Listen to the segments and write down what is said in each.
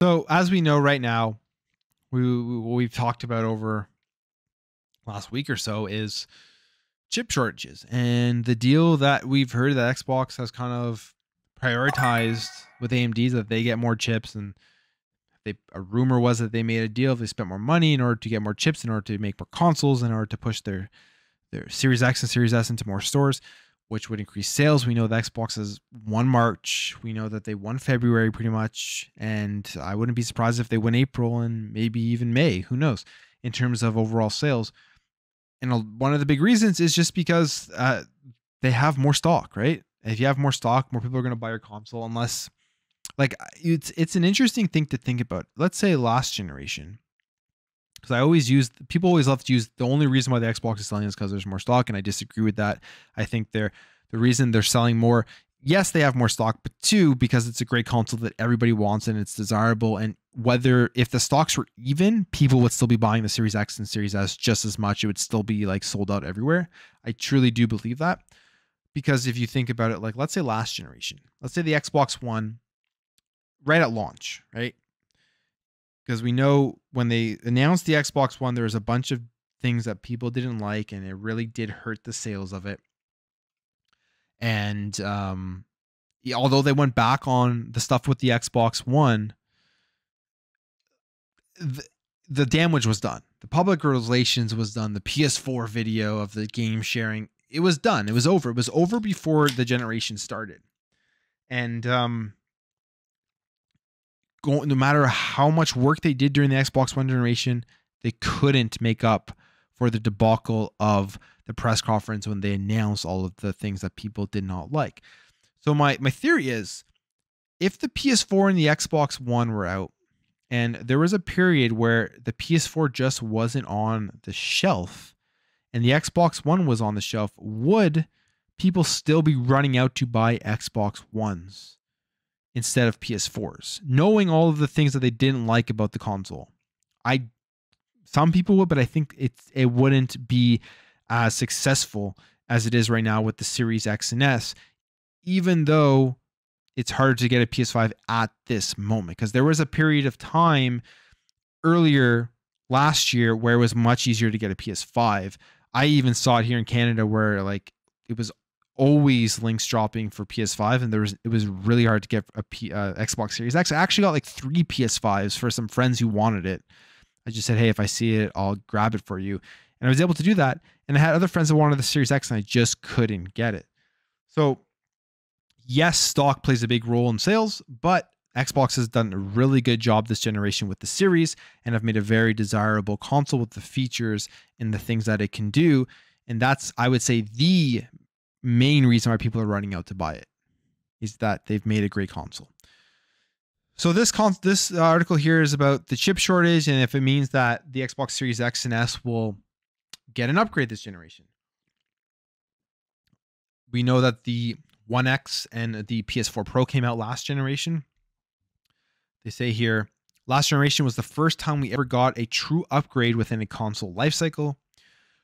So as we know right now, we what we've talked about over last week or so is chip shortages and the deal that we've heard that Xbox has kind of prioritized with AMD that they get more chips and they a rumor was that they made a deal they spent more money in order to get more chips in order to make more consoles in order to push their their Series X and Series S into more stores which would increase sales. We know that Xbox has won March. We know that they won February pretty much. And I wouldn't be surprised if they win April and maybe even May. Who knows in terms of overall sales. And one of the big reasons is just because uh, they have more stock, right? If you have more stock, more people are going to buy your console unless like it's it's an interesting thing to think about. Let's say last generation because I always use people always love to use the only reason why the Xbox is selling is because there's more stock, and I disagree with that. I think they're the reason they're selling more. Yes, they have more stock, but two, because it's a great console that everybody wants and it's desirable. And whether if the stocks were even, people would still be buying the Series X and Series S just as much. It would still be like sold out everywhere. I truly do believe that. Because if you think about it, like let's say last generation, let's say the Xbox One, right at launch, right? Because we know when they announced the Xbox One, there was a bunch of things that people didn't like, and it really did hurt the sales of it. And um, although they went back on the stuff with the Xbox One, the, the damage was done. The public relations was done. The PS4 video of the game sharing, it was done. It was over. It was over before the generation started. And um, no matter how much work they did during the Xbox One generation, they couldn't make up for the debacle of the press conference when they announced all of the things that people did not like. So my my theory is if the PS4 and the Xbox One were out and there was a period where the PS4 just wasn't on the shelf and the Xbox One was on the shelf, would people still be running out to buy Xbox Ones? Instead of PS4s, knowing all of the things that they didn't like about the console. I some people would, but I think it's it wouldn't be as successful as it is right now with the Series X and S, even though it's harder to get a PS5 at this moment because there was a period of time earlier last year where it was much easier to get a PS5. I even saw it here in Canada where like it was always links dropping for PS5, and there was it was really hard to get a P, uh, Xbox Series X. I actually got like three PS5s for some friends who wanted it. I just said, hey, if I see it, I'll grab it for you, and I was able to do that. And I had other friends that wanted the Series X, and I just couldn't get it. So, yes, stock plays a big role in sales, but Xbox has done a really good job this generation with the series and have made a very desirable console with the features and the things that it can do. And that's, I would say, the main reason why people are running out to buy it is that they've made a great console. So this con- this uh, article here is about the chip shortage and if it means that the Xbox Series X and S will get an upgrade this generation. We know that the One X and the PS4 Pro came out last generation. They say here, last generation was the first time we ever got a true upgrade within a console lifecycle.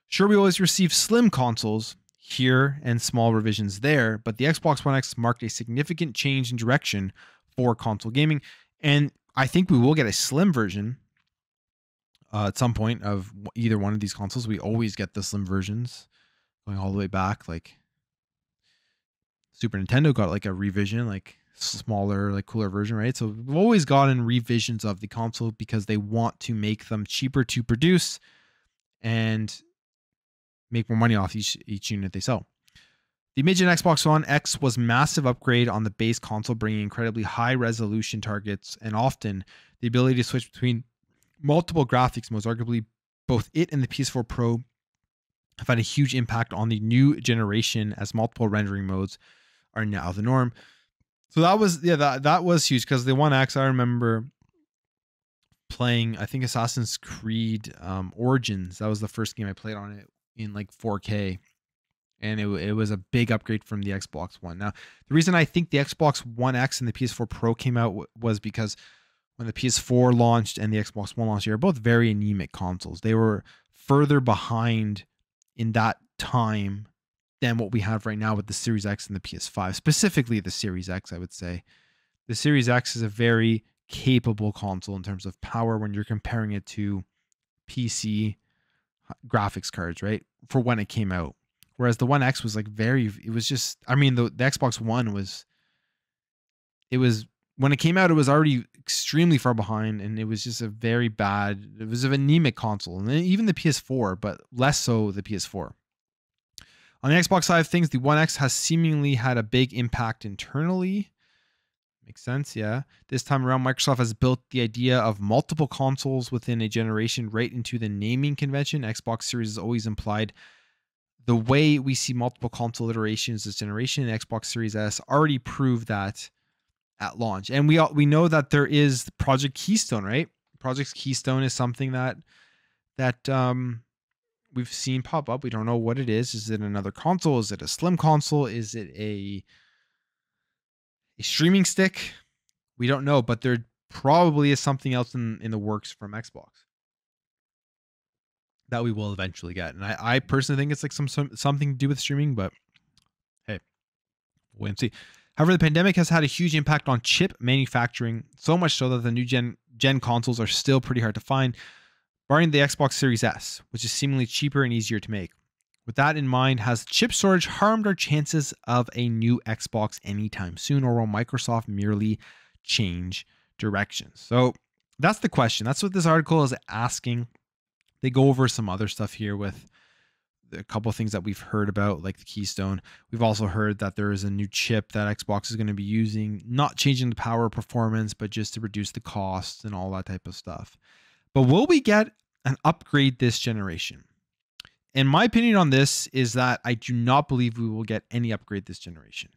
Sure, we always receive slim consoles, here and small revisions there, but the Xbox One X marked a significant change in direction for console gaming. And I think we will get a slim version uh, at some point of either one of these consoles. We always get the slim versions going all the way back. Like Super Nintendo got like a revision, like smaller, like cooler version, right? So we've always gotten revisions of the console because they want to make them cheaper to produce and make more money off each each unit they sell. The Imagine Xbox One X was massive upgrade on the base console, bringing incredibly high resolution targets and often the ability to switch between multiple graphics modes. Arguably, both it and the PS4 Pro have had a huge impact on the new generation as multiple rendering modes are now the norm. So that was yeah that that was huge because the One X I remember playing I think Assassin's Creed um, Origins. That was the first game I played on it in like 4K. And it, it was a big upgrade from the Xbox One. Now, the reason I think the Xbox One X and the PS4 Pro came out w- was because when the PS4 launched and the Xbox One launched, they were both very anemic consoles. They were further behind in that time than what we have right now with the Series X and the PS5, specifically the Series X, I would say. The Series X is a very capable console in terms of power when you're comparing it to PC graphics cards, right? For when it came out. Whereas the One X was like very it was just I mean the, the Xbox One was it was when it came out it was already extremely far behind and it was just a very bad it was an anemic console. And even the PS4, but less so the PS4. On the Xbox side of things, the One X has seemingly had a big impact internally Makes sense, yeah. This time around, Microsoft has built the idea of multiple consoles within a generation right into the naming convention. Xbox Series has always implied the way we see multiple console iterations this generation. Xbox Series S already proved that at launch, and we we know that there is Project Keystone, right? Project Keystone is something that that um, we've seen pop up. We don't know what it is. Is it another console? Is it a slim console? Is it a streaming stick, we don't know, but there probably is something else in, in the works from Xbox that we will eventually get. And I, I personally think it's like some, some something to do with streaming, but hey, wait and see. However, the pandemic has had a huge impact on chip manufacturing, so much so that the new gen gen consoles are still pretty hard to find, barring the Xbox Series S, which is seemingly cheaper and easier to make. With that in mind, has chip storage harmed our chances of a new Xbox anytime soon, or will Microsoft merely change directions? So that's the question. That's what this article is asking. They go over some other stuff here with a couple things that we've heard about, like the Keystone. We've also heard that there is a new chip that Xbox is going to be using, not changing the power performance, but just to reduce the costs and all that type of stuff. But will we get an upgrade this generation? And my opinion on this is that I do not believe we will get any upgrade this generation.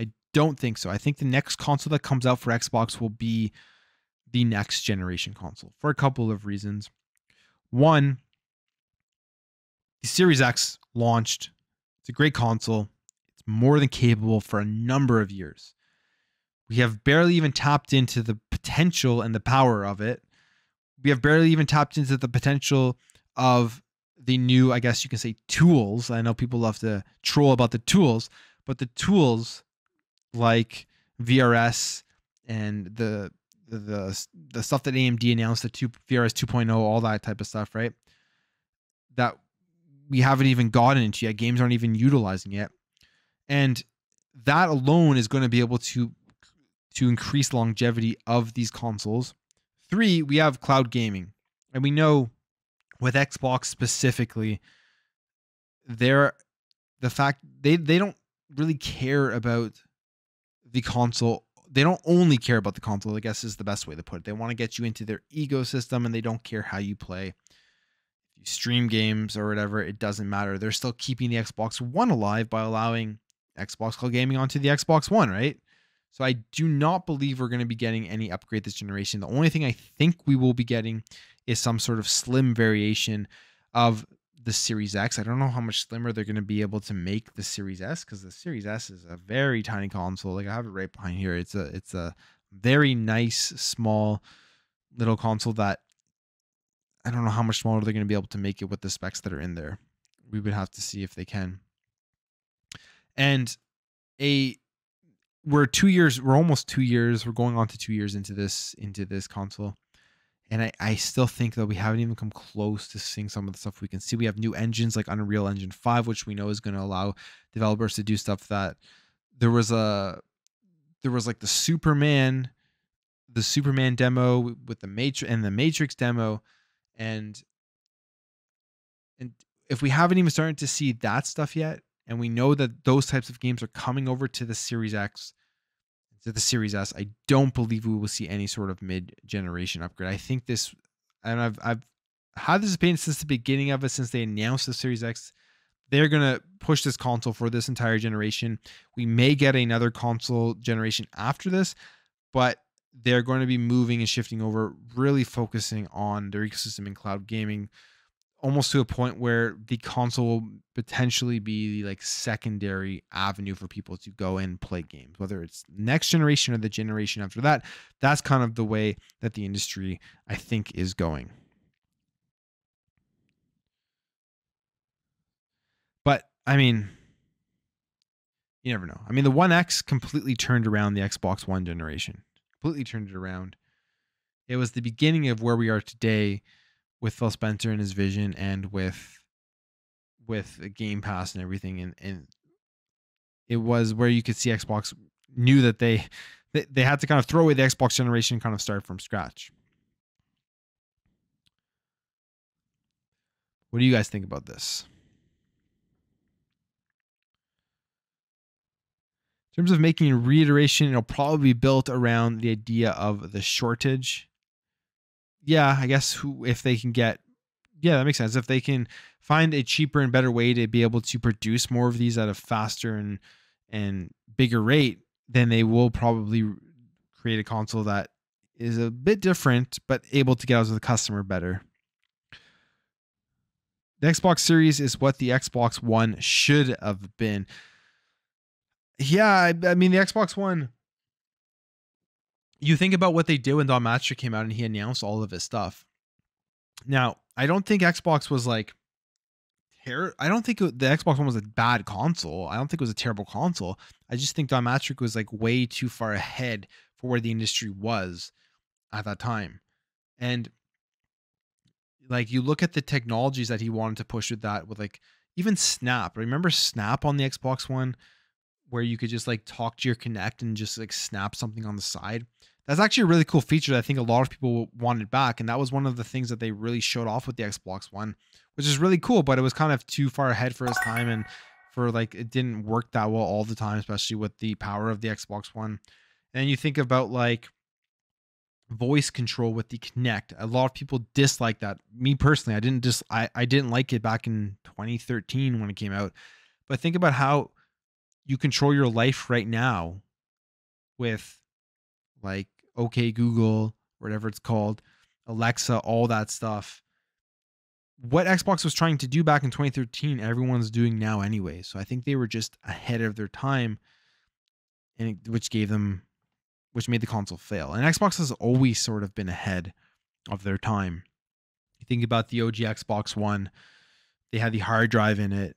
I don't think so. I think the next console that comes out for Xbox will be the next generation console for a couple of reasons. One, the Series X launched. It's a great console. It's more than capable for a number of years. We have barely even tapped into the potential and the power of it. We have barely even tapped into the potential of the new, I guess you can say, tools. I know people love to troll about the tools, but the tools like VRS and the the the, stuff that AMD announced, the two VRS 2.0, all that type of stuff, right? That we haven't even gotten into yet. Games aren't even utilizing yet, and that alone is going to be able to to increase longevity of these consoles. Three, we have cloud gaming, and we know with Xbox specifically, they're the fact they they don't really care about the console. They don't only care about the console, I guess is the best way to put it. They want to get you into their ecosystem and they don't care how you play. If you stream games or whatever, it doesn't matter. They're still keeping the Xbox One alive by allowing Xbox Cloud Gaming onto the Xbox One, right? So I do not believe we're going to be getting any upgrade this generation. The only thing I think we will be getting is some sort of slim variation of the Series X. I don't know how much slimmer they're going to be able to make the Series S because the Series S is a very tiny console. Like I have it right behind here. It's a it's a very nice small little console that I don't know how much smaller they're going to be able to make it with the specs that are in there. We would have to see if they can. And a we're two years we're almost two years we're going on to two years into this into this console and I, I still think that we haven't even come close to seeing some of the stuff we can see. We have new engines like Unreal Engine 5, which we know is going to allow developers to do stuff that there was a there was like the Superman the Superman demo with the Matrix and the Matrix demo and and if we haven't even started to see that stuff yet and we know that those types of games are coming over to the Series X to the Series S, I don't believe we will see any sort of mid-generation upgrade. I think this, and I've I've had this opinion since the beginning of it, since they announced the Series X. They're gonna push this console for this entire generation. We may get another console generation after this, but they're going to be moving and shifting over, really focusing on their ecosystem in cloud gaming almost to a point where the console will potentially be like secondary avenue for people to go and play games whether it's next generation or the generation after that that's kind of the way that the industry i think is going. But i mean you never know. I mean the one x completely turned around the xbox one generation completely turned it around. It was the beginning of where we are today with Phil Spencer and his vision and with with Game Pass and everything and and it was where you could see Xbox knew that they they, had to kind of throw away the Xbox generation and kind of start from scratch. What do you guys think about this? In terms of making reiteration, it'll probably be built around the idea of the shortage. Yeah, I guess who if they can get yeah, that makes sense. If they can find a cheaper and better way to be able to produce more of these at a faster and and bigger rate, then they will probably create a console that is a bit different but able to get out to the customer better. The Xbox Series is what the Xbox One should have been. Yeah, I, I mean the Xbox One. You think about what they did when Don Mattrick came out and he announced all of his stuff. Now, I don't think Xbox was like ter- I don't think the Xbox One was a bad console. I don't think it was a terrible console. I just think Don Mattrick was like way too far ahead for where the industry was at that time. And like you look at the technologies that he wanted to push with that with like even Snap. Remember Snap on the Xbox One where you could just like talk to your Kinect and just like snap something on the side. That's actually a really cool feature that I think a lot of people wanted back. And that was one of the things that they really showed off with the Xbox One, which is really cool, but it was kind of too far ahead for his time and for like it didn't work that well all the time, especially with the power of the Xbox One. And you think about like voice control with the Kinect. A lot of people dislike that. Me personally, I didn't just I, I didn't like it back in 2013 when it came out. But think about how you control your life right now with like OK Google, whatever it's called, Alexa, all that stuff. What Xbox was trying to do back in 2013, everyone's doing now anyway. So I think they were just ahead of their time, and it, which gave them, which made the console fail. And Xbox has always sort of been ahead of their time. You think about the OG Xbox One, they had the hard drive in it.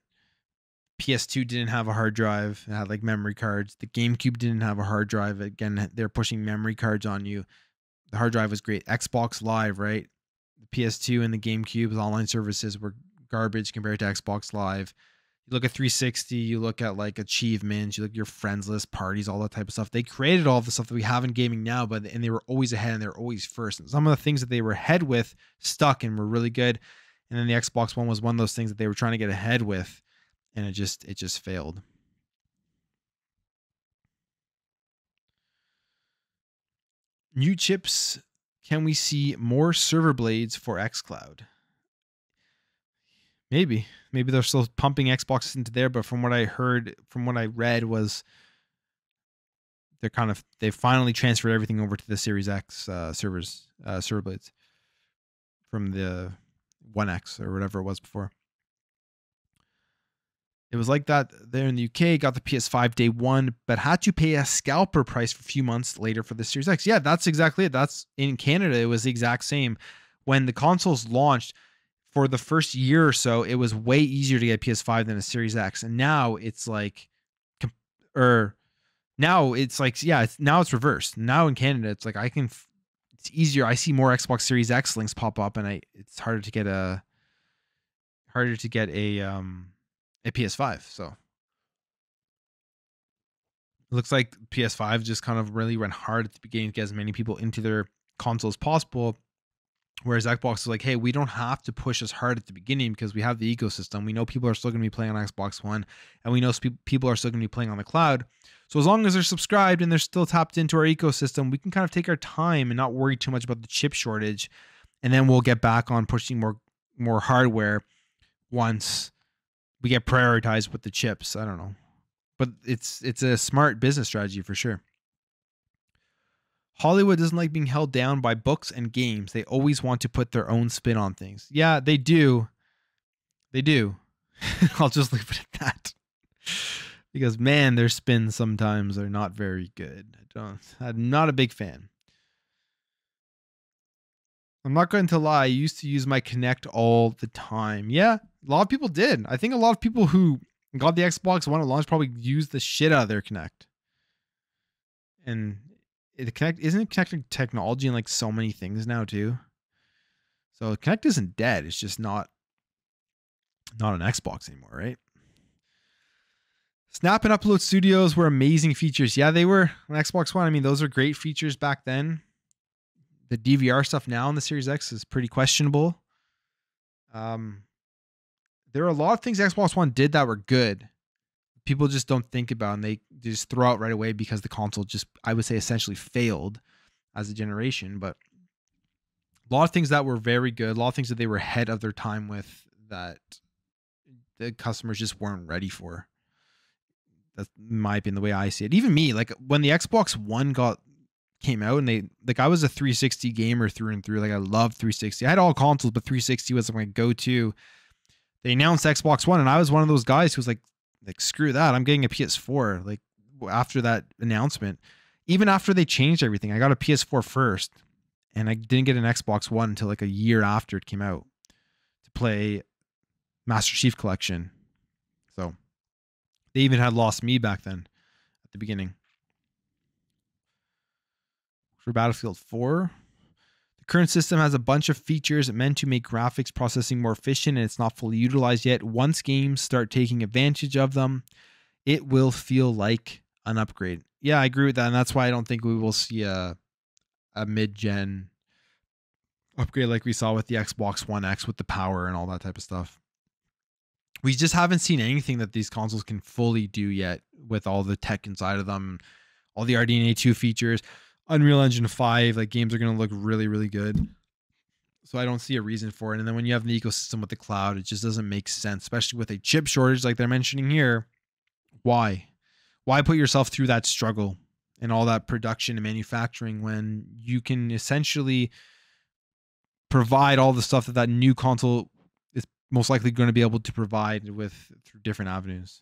PS2 didn't have a hard drive. It had like memory cards. The GameCube didn't have a hard drive. Again, they're pushing memory cards on you. The hard drive was great. Xbox Live, right? The PS2 and the GameCube's online services were garbage compared to Xbox Live. You look at 360, you look at like achievements, you look at your friends list, parties, all that type of stuff. They created all the stuff that we have in gaming now, but and they were always ahead and they're always first. And some of the things that they were ahead with stuck and were really good. And then the Xbox One was one of those things that they were trying to get ahead with and it just it just failed. New chips. Can we see more server blades for xCloud? Maybe. Maybe they're still pumping Xbox into there, but from what I heard, from what I read, was they're kind of they finally transferred everything over to the Series X uh, servers, uh, server blades from the One X or whatever it was before. It was like that there in the UK, got the PS5 day one, but had to pay a scalper price for a few months later for the Series X. Yeah, that's exactly it. That's in Canada, it was the exact same. When the consoles launched for the first year or so, it was way easier to get PS5 than a Series X. And now it's like, or now it's like, yeah, it's now it's reversed. Now in Canada, it's like I can, it's easier. I see more Xbox Series X links pop up, and I it's harder to get a, harder to get a um a PS5. So looks like PS5 just kind of really went hard at the beginning to get as many people into their console as possible. Whereas Xbox is like, hey, we don't have to push as hard at the beginning because we have the ecosystem. We know people are still going to be playing on Xbox One, and we know people are still going to be playing on the cloud. So as long as they're subscribed and they're still tapped into our ecosystem, we can kind of take our time and not worry too much about the chip shortage, and then we'll get back on pushing more more hardware once we get prioritized with the chips. I don't know, but it's it's a smart business strategy for sure. Hollywood doesn't like being held down by books and games. They always want to put their own spin on things. Yeah, they do. They do. I'll just leave it at that. because man, their spins sometimes are not very good. I don't I'm not a big fan. I'm not going to lie, I used to use my Kinect all the time. Yeah, a lot of people did. I think a lot of people who got the Xbox One at launch probably used the shit out of their Kinect. And the Kinect isn't connected technology in like so many things now too. So Kinect isn't dead. It's just not not an Xbox anymore, right? Snap and Upload Studios were amazing features. Yeah, they were on Xbox One. I mean, those are great features back then. The DVR stuff now on the Series X is pretty questionable. Um, there are a lot of things Xbox One did that were good. People just don't think about and they just throw out right away because the console just, I would say, essentially failed as a generation. But a lot of things that were very good, a lot of things that they were ahead of their time with that the customers just weren't ready for. That might be the way I see it. Even me, like when the Xbox One got came out and they like I was a 360 gamer through and through. Like I loved 360. I had all consoles, but 360 was my go-to. They announced Xbox One, and I was one of those guys who was like, like screw that. I'm getting a PS4. Like after that announcement, even after they changed everything, I got a PS4 first, and I didn't get an Xbox One until like a year after it came out to play Master Chief Collection. So they even had Lost Me back then at the beginning for Battlefield 4. The current system has a bunch of features meant to make graphics processing more efficient and it's not fully utilized yet. Once games start taking advantage of them, it will feel like an upgrade. Yeah, I agree with that. And that's why I don't think we will see a, a mid gen upgrade like we saw with the Xbox One X with the power and all that type of stuff. We just haven't seen anything that these consoles can fully do yet with all the tech inside of them, all the RDNA 2 features. Unreal Engine 5, like games are going to look really, really good. So I don't see a reason for it. And then when you have the ecosystem with the cloud, it just doesn't make sense, especially with a chip shortage like they're mentioning here. Why? Why put yourself through that struggle and all that production and manufacturing when you can essentially provide all the stuff that that new console is most likely going to be able to provide with through different avenues?